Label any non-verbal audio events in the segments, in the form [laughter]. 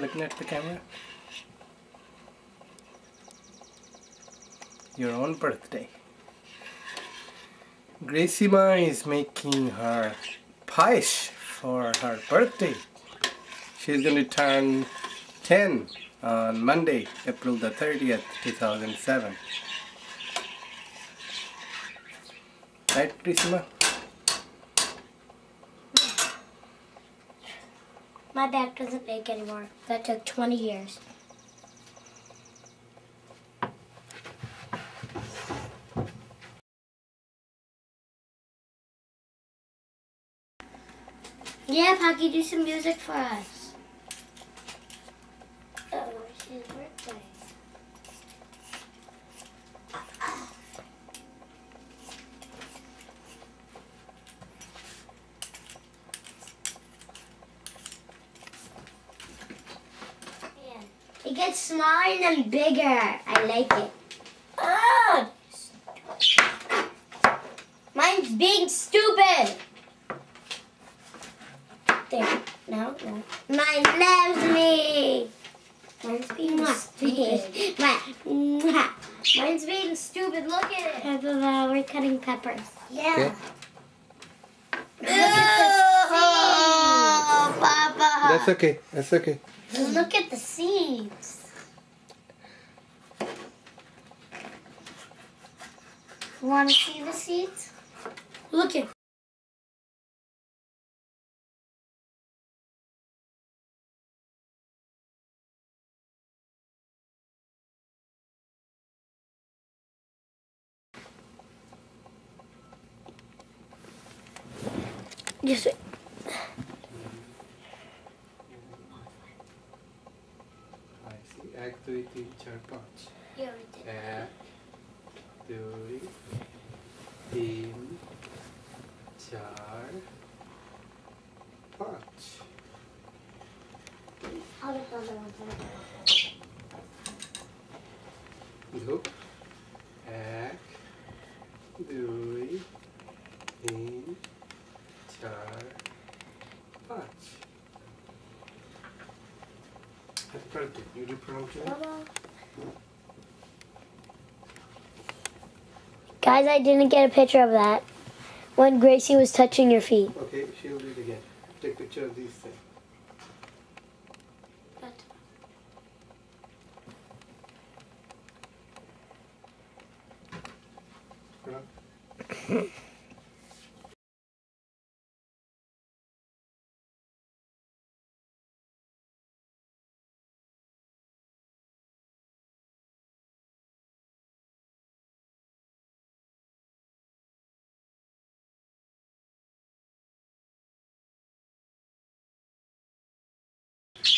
Looking at the camera. Your own birthday. Ma is making her pies for her birthday. She's going to turn 10 on Monday, April the 30th, 2007. Right, Gracima? My back doesn't ache anymore. That took 20 years. Yeah, Pocky, do some music for us. Oh, it's his birthday. Yeah. It smaller and then bigger. I like it. Oh! Mine's being stupid. There. No, no. Mine loves me. Mine's being stupid. [laughs] Mwah. Mine's being stupid. Look at it. Uh, we're cutting peppers. Yeah. Okay. Oh, [laughs] Papa. That's okay. That's okay. Look at the seeds. Want to see the seeds? Look it. Just wait. I see. Activity chart punch. Yeah, we did. Uh, দুই তিন চার পাঁচ I'll get the other one. ধূপ এক দুই তিন চার পাঁচ Happy birthday. You do proud to Guys, I didn't get a picture of that when Gracie was touching your feet. Okay, she'll do it again. Take picture of these things. [laughs] [laughs]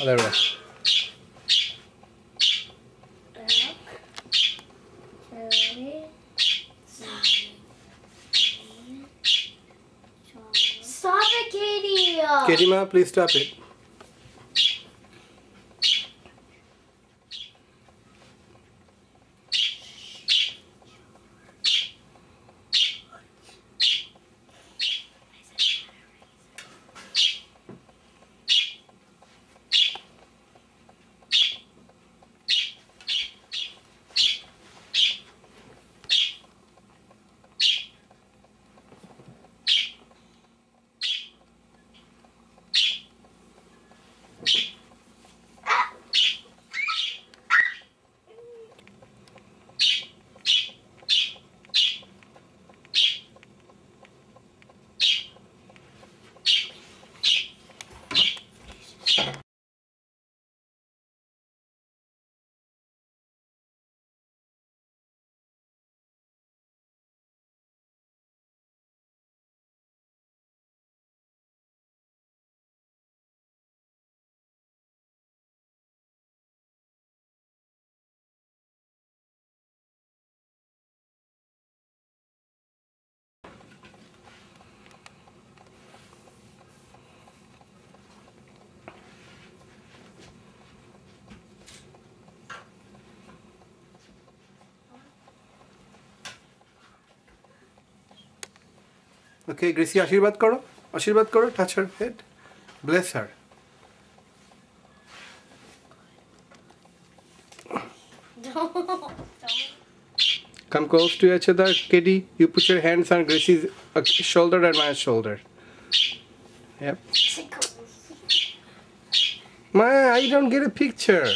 Oh, Other way. Stop it, Katie! Katie Ma, please stop it. Okay Gracie আশীর্বাদ করো আশীর্বাদ করো touch her head bless her Come close to each other, kitty. You put your hands on Gracie's shoulder and my shoulder. Yep. Tickles. I don't get a picture.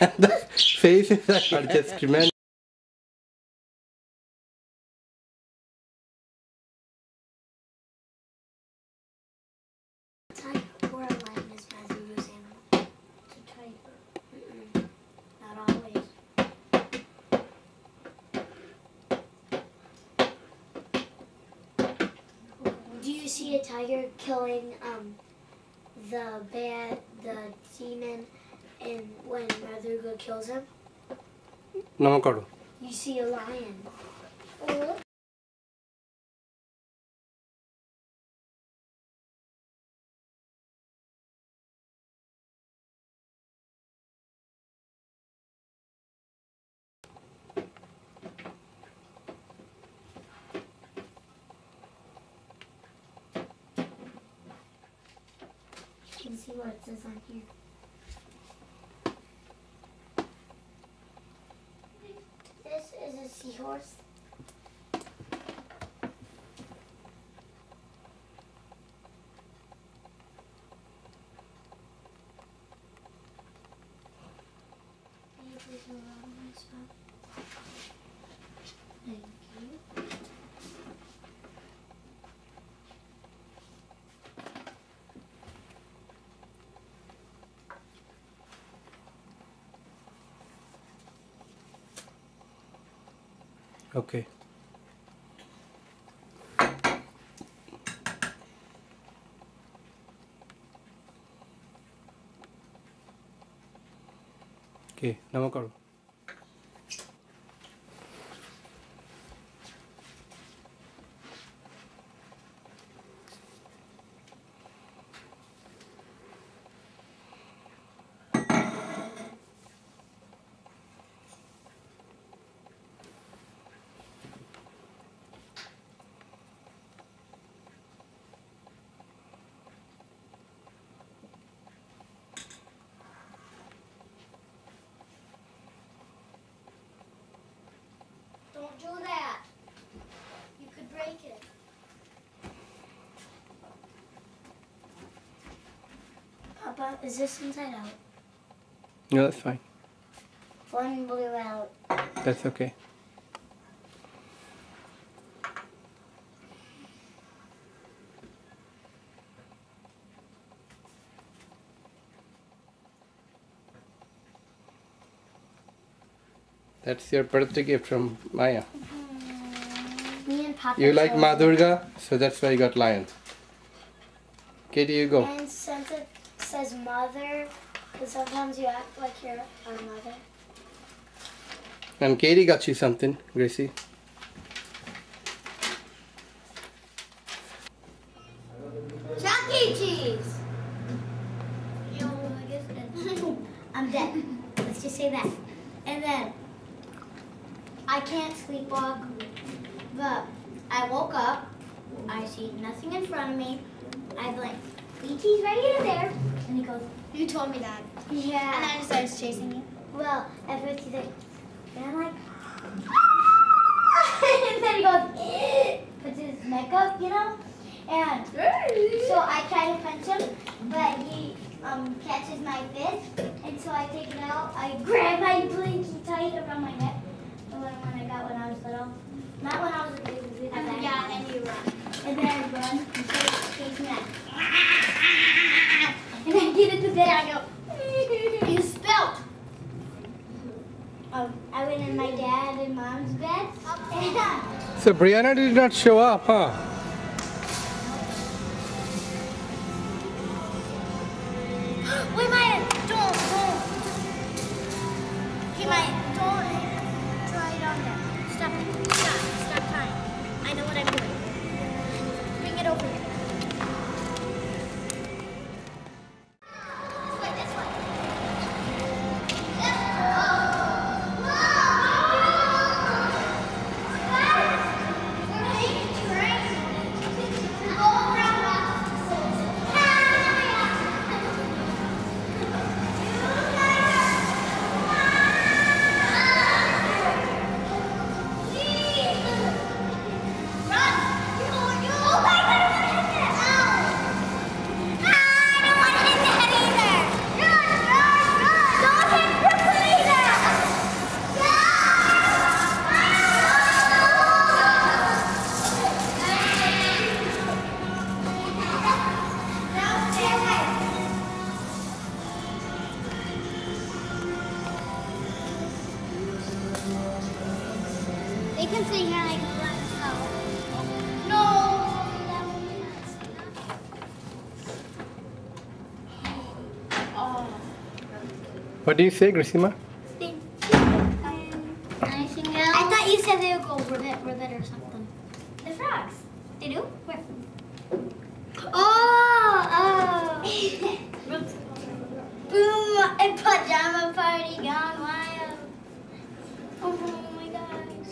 Tickles. the faces are just tremendous. Tiger or a lion is my Zulu's animal. It's a tiger. Mm-mm. Not always. Do you see a tiger killing um the bad the demon and when Ma Durga kills him? no Namakaru. You see a lion. You can see what it says on here. Seahorse. Ok. Ok, no me acuerdo. Papa, is this inside out? No, that's fine. One blew out. That's okay. That's your birthday gift from Maya. Mm, me and Papa. You like chose Ma it. Durga, so that's why you got lions. Katie, you go. And since it says mother, because sometimes you act like you're our mother. And Katie got you something, Gracie. Chuck E. Cheese. Yo, I guess [laughs] I'm dead. Let's just say that. And then I can't sleepwalk, but I woke up. I see nothing in front of me. I blink. E.T.'s right in there. And he goes, You told me that. Yeah. And then I started chasing you. Well, at first he's like, and I'm like, [laughs] and then he goes, [gasps] puts his neck up, you know, and so I try to punch him, but he um, catches my fist, and so I take it out. I grab my blinky tight around my neck, the one when I got when I was little, not when I was a baby. Then, yeah, and you run. And then I run and chase, chase me like, and I get into bed. I go, You spilled. um, I went in my dad and mom's bed, [laughs] So Brianna did not show up, huh? What do you say, Grissima? Anything else? I thought you said they would go ribbit, ribbit or something. The frogs. They do? Where? Oh, oh. [laughs] Boom, a pajama party gone wild. Oh my gosh.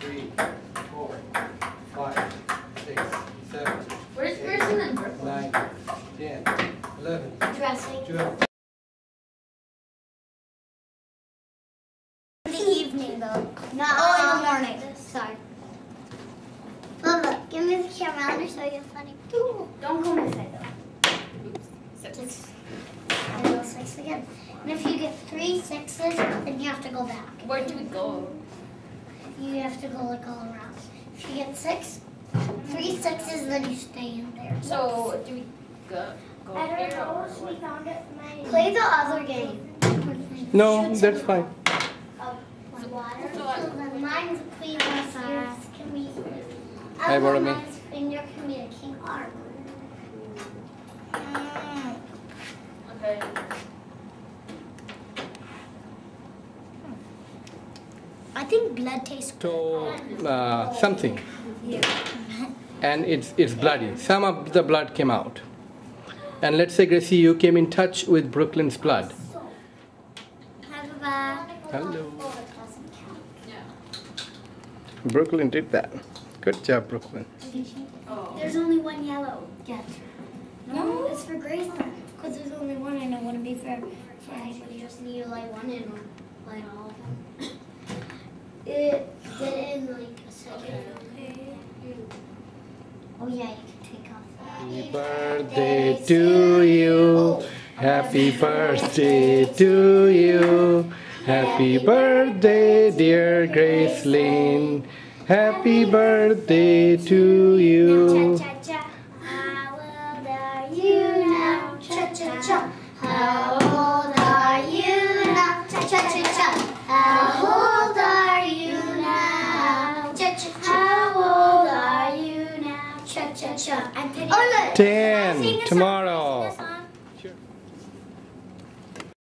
Three, four, five, six, seven, Where's Kristen and Brooke? nine, ten, eleven, Dressing. twelve. In the evening though. No. Oh, in the morning. Sorry. Bubba, give me the camera. I want to show you a funny. Don't go inside though. Six. And go six again. And if you get three sixes, then you have to go back. Where do we go? You have to go like all around. If you get six, three sixes, then you stay in there. So do we go? Go I don't here know. or We found it. Play the other game. No, that's fine. Of water. So what? So then mine's queen of hearts can be. Hi, Barami. Mine's queen your can be a king arm. Mm. Okay. I think blood tastes good. So, uh, something. And it's, it's bloody. Some of the blood came out. And let's say, Gracie, you came in touch with Brooklyn's blood. Hi, Baba. Hello. It doesn't count. Yeah. Brooklyn did that. Good job, Brooklyn. There's only one yellow. Yeah. No, it's for Grayson. Because there's only one, and it wouldn't be fair for anybody. You just need to light one and light all of them. It did in like a second. Oh yeah, you can take off that. Happy birthday to you. Happy birthday to you. Happy birthday, dear Gracelyn. Happy birthday to you. Cha cha cha. How old are you now? Cha cha cha. How old are you now? Cha cha cha cha. How old Ten. Tomorrow.